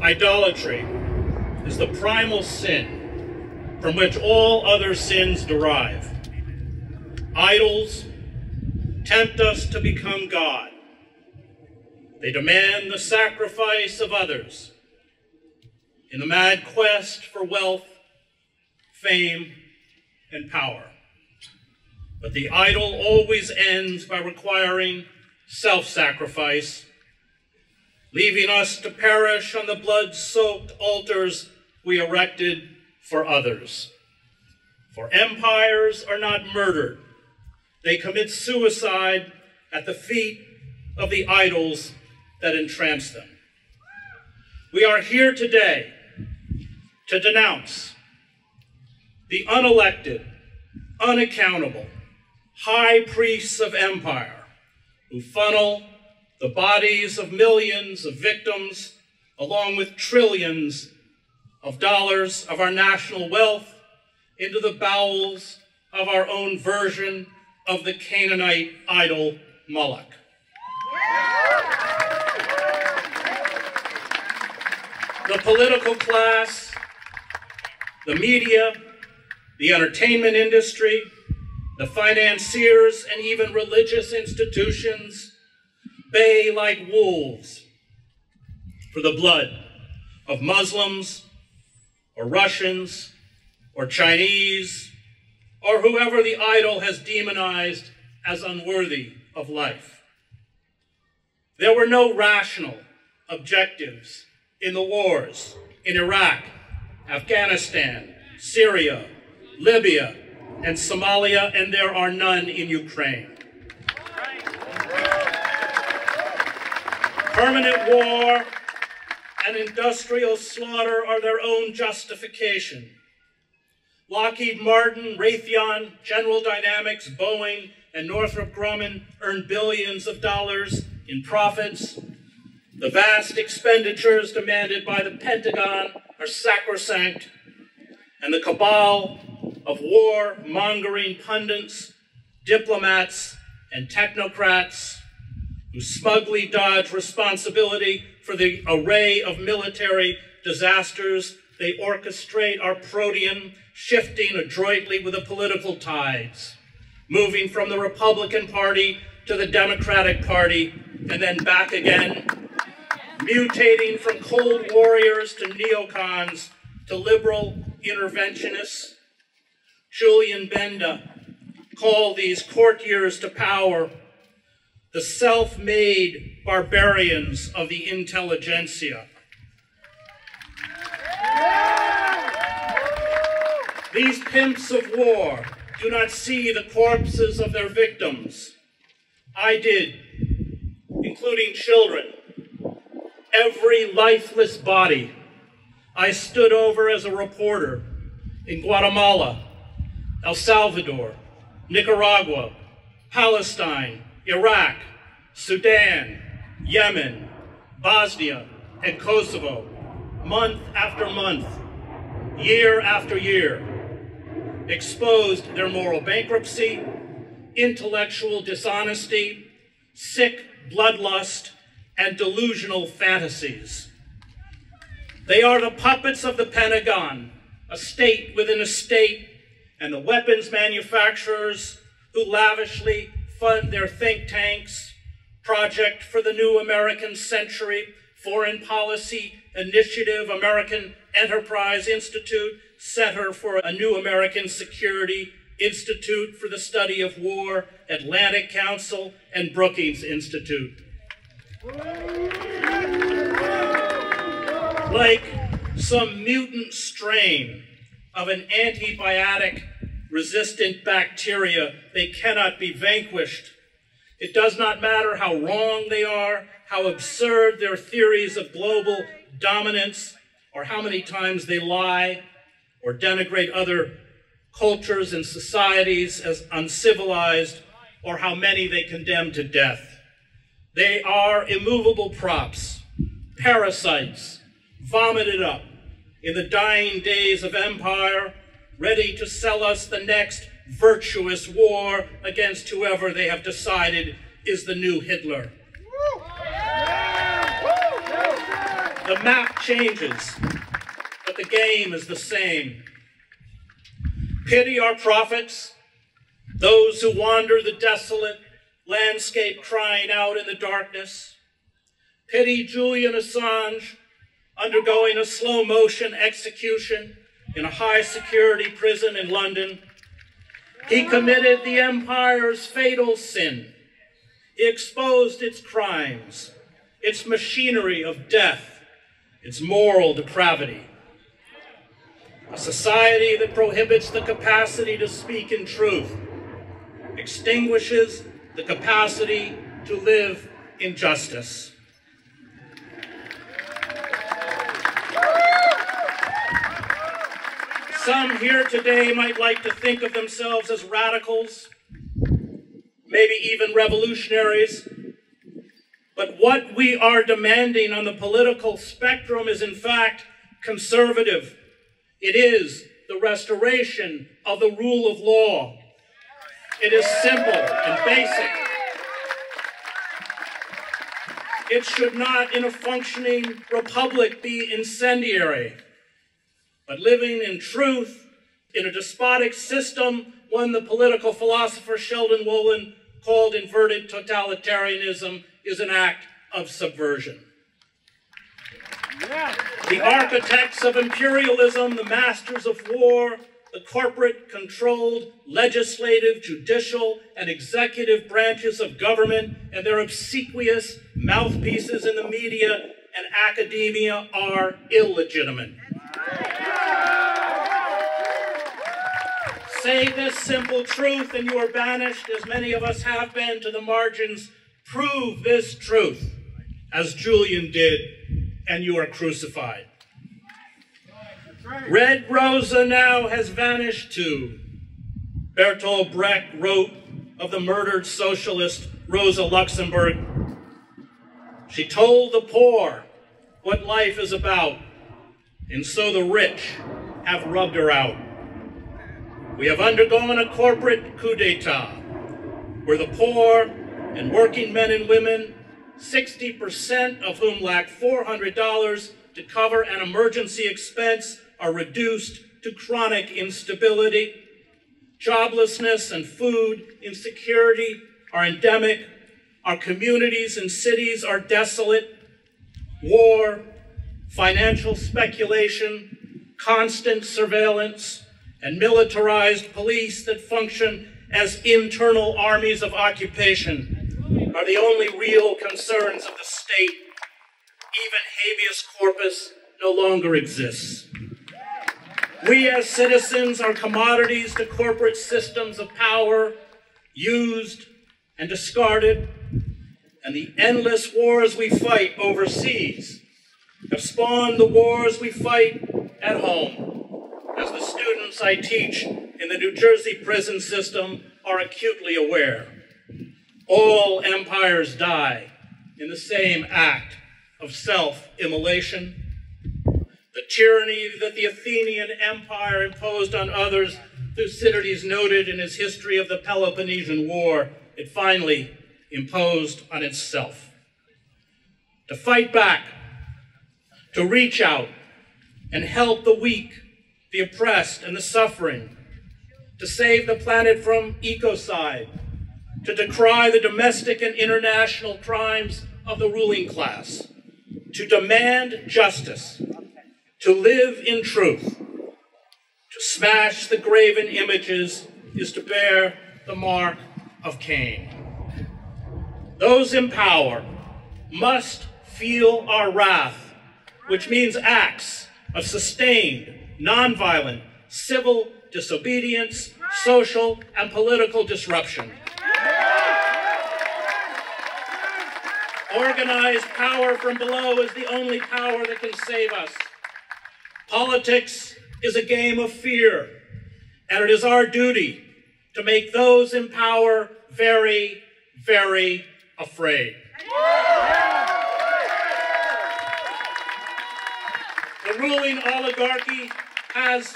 Idolatry is the primal sin from which all other sins derive. Idols tempt us to become God. They demand the sacrifice of others in the mad quest for wealth, fame, and power. But the idol always ends by requiring self sacrifice, leaving us to perish on the blood soaked altars we erected for others. For empires are not murdered, they commit suicide at the feet of the idols that entrance them. We are here today to denounce the unelected, unaccountable high priests of empire who funnel the bodies of millions of victims along with trillions of dollars of our national wealth into the bowels of our own version of the Canaanite idol Moloch. The political class, the media, the entertainment industry, the financiers, and even religious institutions bay like wolves for the blood of Muslims or Russians or Chinese or whoever the idol has demonized as unworthy of life. There were no rational objectives in the wars in Iraq, Afghanistan, Syria, Libya, and Somalia, and there are none in Ukraine. Permanent war and industrial slaughter are their own justification. Lockheed Martin, Raytheon, General Dynamics, Boeing, and Northrop Grumman earn billions of dollars in profits. The vast expenditures demanded by the Pentagon are sacrosanct, and the cabal of war mongering pundits, diplomats, and technocrats who smugly dodge responsibility for the array of military disasters they orchestrate are protean, shifting adroitly with the political tides, moving from the Republican Party to the Democratic Party and then back again, mutating from cold warriors to neocons to liberal interventionists. Julian Benda called these courtiers to power the self made barbarians of the intelligentsia. These pimps of war do not see the corpses of their victims. I did, including children. Every lifeless body I stood over as a reporter in Guatemala, El Salvador, Nicaragua, Palestine, Iraq, Sudan, Yemen, Bosnia, and Kosovo, month after month, year after year, exposed their moral bankruptcy, intellectual dishonesty, sick bloodlust, and delusional fantasies. They are the puppets of the Pentagon, a state within a state, and the weapons manufacturers who lavishly fund their think tanks, Project for the New American Century, Foreign Policy Initiative, American Enterprise Institute, Center for a New American Security, Institute for the Study of War, Atlantic Council, and Brookings Institute. Like some mutant strain of an antibiotic resistant bacteria, they cannot be vanquished. It does not matter how wrong they are, how absurd their theories of global dominance, or how many times they lie or denigrate other cultures and societies as uncivilized, or how many they condemn to death. They are immovable props, parasites, vomited up in the dying days of empire, ready to sell us the next virtuous war against whoever they have decided is the new Hitler. The map changes, but the game is the same. Pity our prophets, those who wander the desolate landscape crying out in the darkness. Pity Julian Assange undergoing a slow motion execution in a high security prison in London. He committed the empire's fatal sin. He exposed its crimes, its machinery of death, its moral depravity. A society that prohibits the capacity to speak in truth extinguishes the capacity to live in justice. Some here today might like to think of themselves as radicals, maybe even revolutionaries. But what we are demanding on the political spectrum is, in fact, conservative. It is the restoration of the rule of law. It is simple and basic. It should not, in a functioning republic, be incendiary. But living in truth in a despotic system, one the political philosopher Sheldon Wolin called inverted totalitarianism, is an act of subversion. Yeah. The architects of imperialism, the masters of war, the corporate controlled legislative, judicial, and executive branches of government and their obsequious mouthpieces in the media and academia are illegitimate. Say this simple truth and you are banished, as many of us have been, to the margins. Prove this truth, as Julian did, and you are crucified. Red Rosa now has vanished too. Bertolt Brecht wrote of the murdered socialist Rosa Luxemburg. She told the poor what life is about, and so the rich have rubbed her out. We have undergone a corporate coup d'etat where the poor and working men and women, 60% of whom lack $400 to cover an emergency expense, are reduced to chronic instability. Joblessness and food insecurity are endemic. Our communities and cities are desolate. War, financial speculation, constant surveillance, and militarized police that function as internal armies of occupation are the only real concerns of the state. Even habeas corpus no longer exists. We as citizens are commodities to corporate systems of power, used and discarded, and the endless wars we fight overseas have spawned the wars we fight at home as the I teach in the New Jersey prison system are acutely aware. All empires die in the same act of self immolation. The tyranny that the Athenian Empire imposed on others, Thucydides noted in his history of the Peloponnesian War, it finally imposed on itself. To fight back, to reach out and help the weak the oppressed, and the suffering, to save the planet from ecocide, to decry the domestic and international crimes of the ruling class, to demand justice, to live in truth, to smash the graven images is to bear the mark of Cain. Those in power must feel our wrath, which means acts of sustained nonviolent, civil disobedience, social and political disruption. Organized power from below is the only power that can save us. Politics is a game of fear, and it is our duty to make those in power very, very afraid. The ruling oligarchy has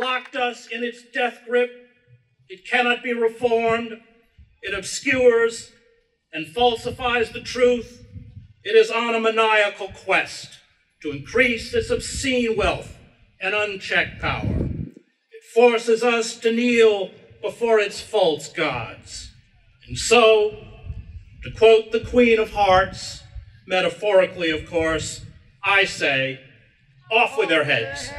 locked us in its death grip. It cannot be reformed. It obscures and falsifies the truth. It is on a maniacal quest to increase its obscene wealth and unchecked power. It forces us to kneel before its false gods. And so, to quote the Queen of Hearts, metaphorically, of course, I say, off with their heads.